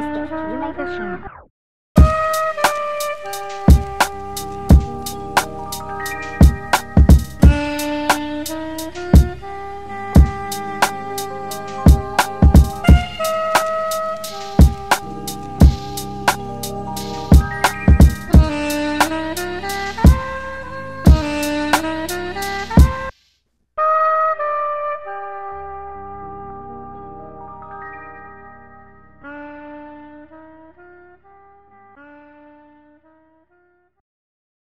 sister, you make a far.